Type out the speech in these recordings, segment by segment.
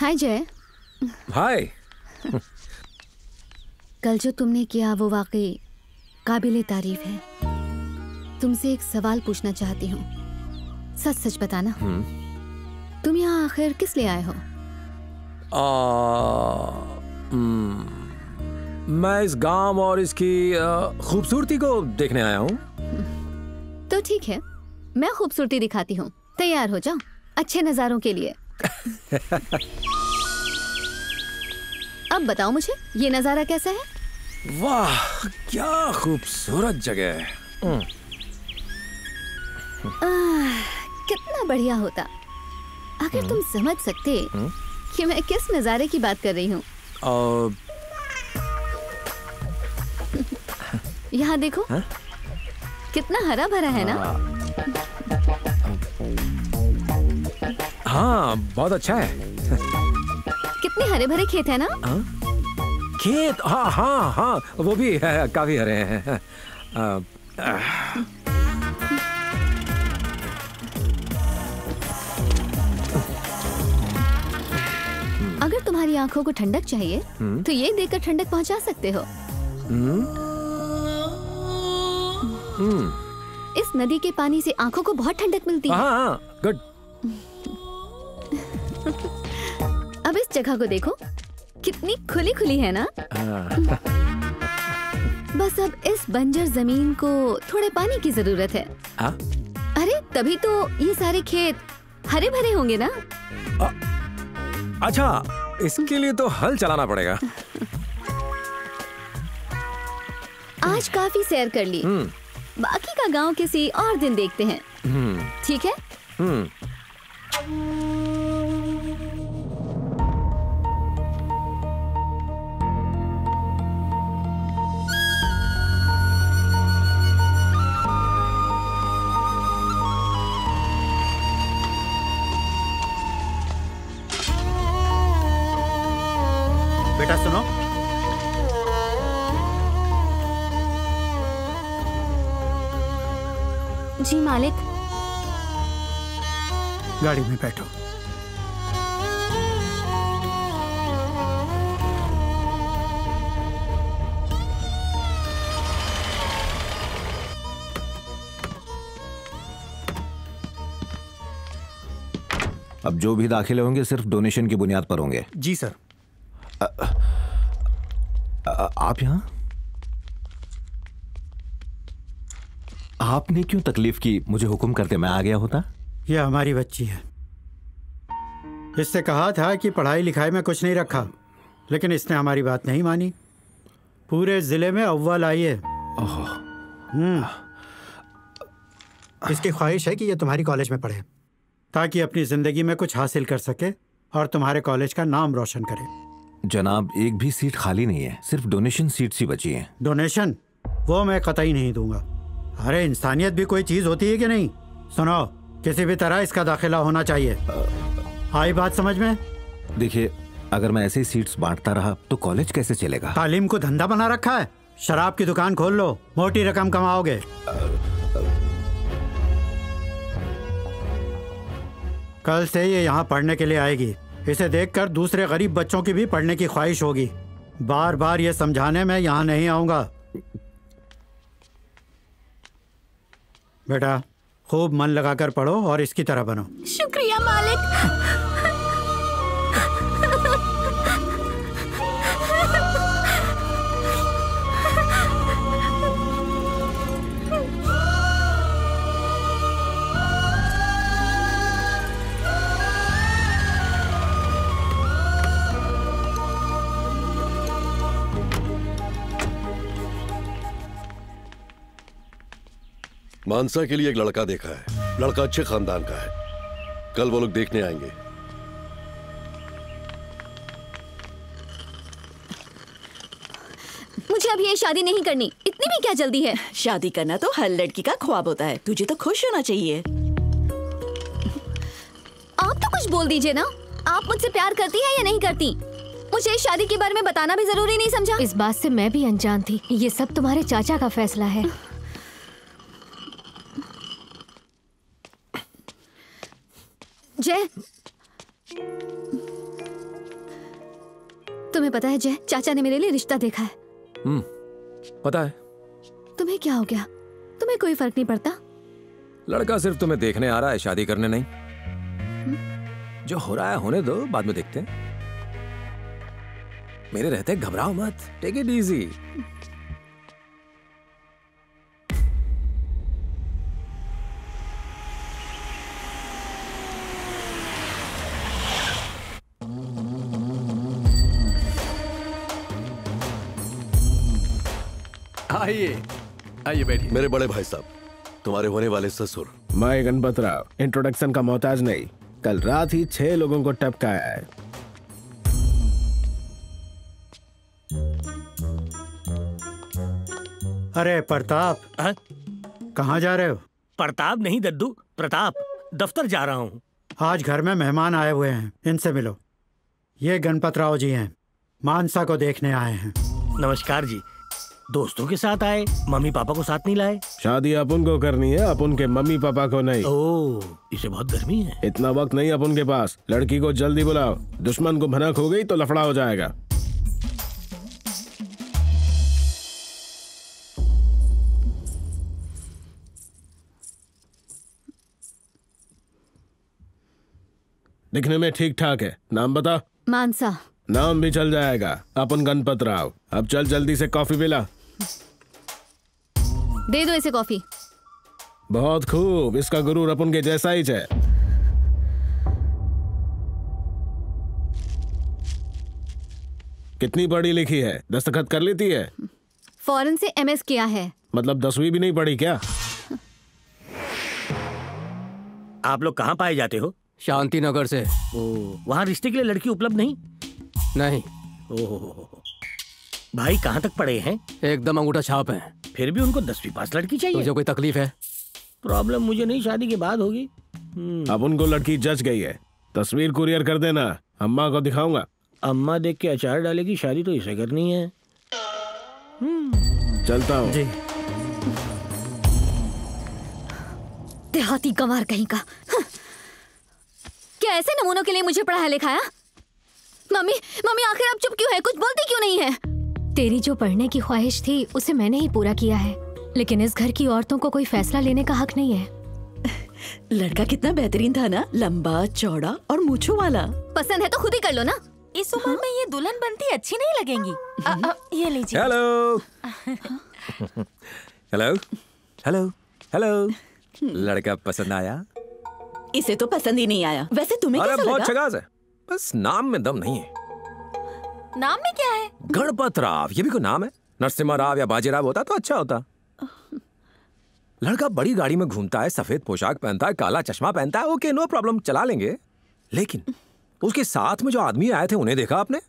हाय जय। हाय। कल जो तुमने किया वो वाकई काबिल तारीफ़ है। तुमसे एक सवाल पूछना चाहती हूँ। सच सच बताना। तुम यहाँ आखिर किस लिए आए हो? आ, हम्म, मैं इस गाँव और इसकी खूबसूरती को देखने आया हूँ। तो ठीक है। मैं खूबसूरती दिखाती हूँ। तैयार हो जाओ। अच्छे नज़ारों के लिए। अब बताओ मुझे ये नज़ारा कैसा है? वाह क्या खूबसूरत जगह है। हम्म, कितना बढ़िया होता। अगर तुम समझ सकते कि मैं किस नज़ारे की बात कर रही हूँ। यहाँ देखो हाँ? कितना हरा भरा है ना। हाँ बहुत अच्छा है। कितने हरे भरे खेत है ना? आ? खेत? हाँ हाँ हाँ वो भी है, काफ़ी हरे हैं। आ, आ, अगर तुम्हारी आँखों को ठंडक चाहिए हुँ? तो ये देखकर ठंडक पहुँचा सकते हो। इस नदी के पानी से आँखों को बहुत ठंडक मिलती है। हाँ हाँ गुड अब इस जगह को देखो। कितनी खुली खुली है ना? बस अब इस बंजर ज़मीन को थोड़े पानी की ज़रूरत है। हाँ? अरे तभी तो ये सारे खेत हरे भरे होंगे ना? आ, अच्छा इसके लिए तो हल चलाना पड़ेगा। आज काफ़ी सैर कर ली। हम्म। बाकी का गाँव किसी और दिन देखते हैं। हम्म। ठीक है? जी मालिक। गाड़ी में बैठो। अब जो भी दाखिले होंगे सिर्फ़ डोनेशन की बुनियाद पर होंगे। जी सर। आ- आ, आ, आप यहाँ? आपने क्यों तकलीफ़ की? मुझे हुक्म करते मैं आ गया होता। यह हमारी बच्ची है। इससे कहा था कि पढ़ाई लिखाई में कुछ नहीं रखा लेकिन इसने हमारी बात नहीं मानी। पूरे ज़िले में अव्वल आई है। हम्म। इसकी ख्वाहिश है कि ये तुम्हारी कॉलेज में पढ़े ताकि अपनी ज़िंदगी में कुछ हासिल कर सके और तुम्हारे कॉलेज का नाम रोशन करे। जनाब एक भी सीट खाली नहीं है सिर्फ़ डोनेशन सीट ही बची है। डोनेशन? वो मैं कतई नहीं दूँगा। अरे इंसानियत भी कोई चीज़ होती है कि नहीं? सुनो किसी भी तरह इसका दाखिला होना चाहिए। आई बात समझ में? देखिए अगर मैं ऐसे ही सीट्स बांटता रहा तो कॉलेज कैसे चलेगा? तालीम को धंधा बना रखा है? शराब की दुकान खोल लो मोटी रकम कमाओगे। कल से ये यहाँ पढ़ने के लिए आएगी। इसे देखकर दूसरे गरीब बच्चों की भी पढ़ने की ख्वाहिश होगी। बार बार ये समझाने में यहाँ नहीं आऊँगा। बेटा खूब मन लगाकर पढ़ो और इसकी तरह बनो। शुक्रिया मालिक। मानसा के लिए एक लड़का देखा है। लड़का अच्छे खानदान का है। कल वो लोग देखने आएँगे। मुझे अभी ये शादी नहीं करनी। इतनी भी क्या जल्दी है? शादी करना तो हर लड़की का ख्वाब होता है। तुझे तो खुश होना चाहिए। आप तो कुछ बोल दीजिए ना। आप मुझसे प्यार करती हैं या नहीं करती? मुझे इस शादी के बारे में बताना भी ज़रूरी नहीं समझा। इस बात से मैं भी अनजान थी। ये सब तुम्हारे चाचा का फैसला है। जय। तुम्हें पता है जय चाचा ने मेरे लिए रिश्ता देखा है। हम्म पता है। तुम्हें क्या हो गया? तुम्हें कोई फ़र्क नहीं पड़ता? लड़का सिर्फ़ तुम्हें देखने आ रहा है शादी करने नहीं। जो हो रहा है होने दो बाद में देखते हैं। मेरे रहते घबराओ मत। टेक इट इजी आइए। आइए बैठिए। मेरे बड़े भाई साहब तुम्हारे होने वाले ससुर। मैं गणपत राव इंट्रोडक्शन का मोहताज नहीं। कल रात ही छह लोगों को टपकाया है। अरे प्रताप। हाँ? कहाँ जा रहे हो? प्रताप नहीं दद्दू। प्रताप दफ्तर जा रहा हूँ। आज घर में मेहमान आए हुए हैं। इनसे मिलो। ये गणपत राव जी हैं। मानसा को देखने आए हैं। नमस्कार जी। दोस्तों के साथ आए मम्मी पापा को साथ नहीं लाए। शादी अपन को करनी है अपन के मम्मी पापा को नहीं। ओ इसे बहुत गर्मी है। इतना वक्त नहीं अपन के पास। लड़की को जल्दी बुलाओ। दुश्मन को भनक हो गई तो लफड़ा हो जाएगा। दिखने में ठीक ठाक है। नाम बता। मानसा। नाम भी चल जाएगा। अपन गणपत राव। अब चल जल्दी से कॉफ़ी पिला। दे दो इसे कॉफ़ी। बहुत खूब। इसका गुरु अपन के जैसा ही है कितनी पढ़ी लिखी है? दस्तखत कर लेती है? फॉरन से एमएस किया है। मतलब दसवीं भी नहीं पढ़ी क्या? आप लोग कहाँ पाए जाते हो? शांति नगर से। ओ वहाँ रिश्ते के लिए लड़की उपलब्ध नहीं? नहीं। ओहो। भाई कहाँ तक पड़े हैं? एकदम अंगूठा छाप है। फिर भी उनको दसवीं पास लड़की चाहिए। तुझे कोई तकलीफ़ है? प्रॉब्लम मुझे नहीं शादी के बाद होगी। अब उनको लड़की जच गई है। तस्वीर कुरियर कर देना। अम्मा को दिखाऊँगा। अम्मा देख के अचार डालेगी शादी तो इसे करनी है। चलता हूँ। जी। देहाती गंवार कहीं का। हाँ। क्या ऐसे नमूनों के लिए मुझे पढ़ाया लिखाया? मम्मी मम्मी आखिर आप चुप क्यों है? कुछ बोलती क्यों नहीं है? तेरी जो पढ़ने की ख्वाहिश थी उसे मैंने ही पूरा किया है। लेकिन इस घर की औरतों को कोई फैसला लेने का हक नहीं है। लड़का कितना बेहतरीन था ना? लंबा चौड़ा और मूछों वाला। पसंद है तो खुद ही कर लो ना। इस उम्र में ये दुल्हन बनती अच्छी नहीं लगेंगी। अ, अ, ये लीजिए। हेलो हेलो हेलो हेलो लड़का पसंद आया? इसे तो पसंद ही नहीं आया। वैसे तुम्हें अरे कैसा बहुत लगा? चगास है। बस नाम में दम नहीं है। नाम में क्या है? गणपत राव ये भी कोई नाम है? नरसिम्हा राव या बाजीराव होता तो अच्छा होता। लड़का बड़ी गाड़ी में घूमता है सफ़ेद पोशाक पहनता है काला चश्मा पहनता है ओके नो प्रॉब्लम चला लेंगे। लेकिन उसके साथ में जो आदमी आए थे उन्हें देखा आपने?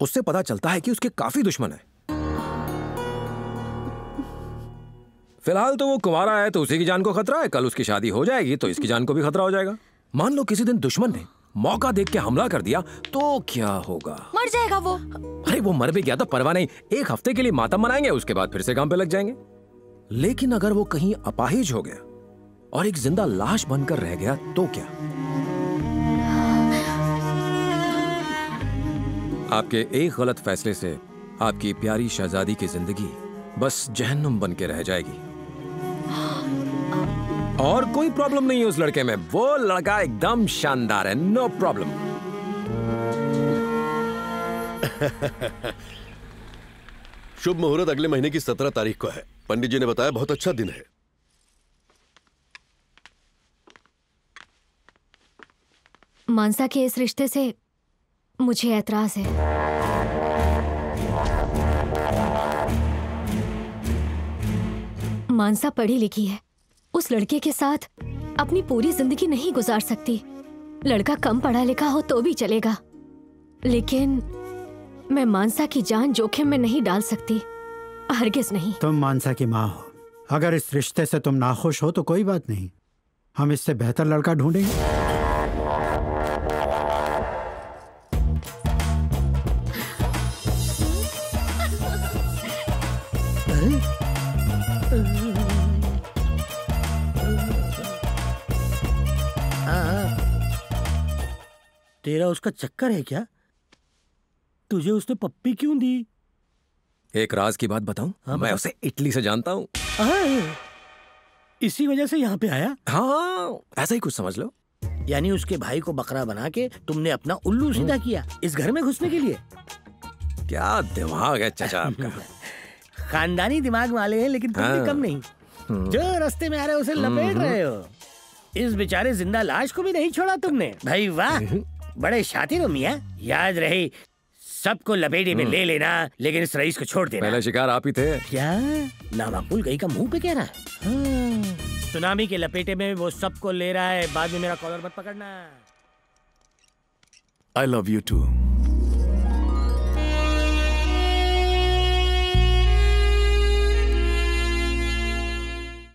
उससे पता चलता है कि उसके काफ़ी दुश्मन है। फ़िलहाल तो वो कुंवारा है तो उसी की जान को खतरा है। कल उसकी शादी हो जाएगी तो इसकी जान को भी खतरा हो जाएगा। मान लो किसी दिन दुश्मन ने मौका देख के हमला कर दिया तो क्या होगा? मर जाएगा वो। अरे वो मर भी गया तो परवाह नहीं। एक हफ़्ते के लिए मातम मनाएँगे उसके बाद फिर से काम पे लग जाएँगे। लेकिन अगर वो कहीं अपाहिज हो गया और एक ज़िंदा लाश बनकर रह गया तो क्या? आपके एक गलत फैसले से आपकी प्यारी शहजादी की ज़िंदगी बस जहन्नुम बन के रह जाएगी। और कोई प्रॉब्लम नहीं है उस लड़के में। वो लड़का एकदम शानदार है नो प्रॉब्लम शुभ मुहूर्त अगले महीने की सत्रह तारीख को है। पंडित जी ने बताया बहुत अच्छा दिन है। मानसा के इस रिश्ते से मुझे ऐतराज है। मानसा पढ़ी लिखी है। उस लड़के के साथ अपनी पूरी ज़िंदगी नहीं गुजार सकती। लड़का कम पढ़ा लिखा हो तो भी चलेगा। लेकिन मैं मानसा की जान जोखिम में नहीं डाल सकती। हरगिज नहीं। तुम मानसा की माँ हो। अगर इस रिश्ते से तुम नाखुश हो तो कोई बात नहीं। हम इससे बेहतर लड़का ढूंढेंगे। तेरा उसका चक्कर है क्या? तुझे उसने पप्पी क्यों दी? एक राज की बात बताऊँ? हाँ, मैं बता। उसे इटली से जानता हूँ। हाँ, इसी वजह से यहाँ पे आया। हाँ ऐसा ही कुछ समझ लो। यानी उसके भाई को बकरा बना के तुमने अपना उल्लू सीधा किया इस घर में घुसने के लिए? क्या दिमाग है चचा आपका? खानदानी दिमाग वाले हैं लेकिन हाँ। कम नहीं। हम्म। जो रास्ते में आ रहे हो उसे लपेट रहे हो। इस बेचारे ज़िंदा लाश को भी नहीं छोड़ा तुमने। भाई वाह! बड़े शातिर हो मिया। याद रहे सबको लपेटे में ले लेना लेकिन इस रईस को छोड़ देना। पहला शिकार आप ही थे। क्या? नामाकुल गई का मुँह पे कह रहा? है। हाँ। सुनामी के लपेटे में वो सबको ले रहा है बाद में मेरा कॉलर मत पकड़ना। I love you to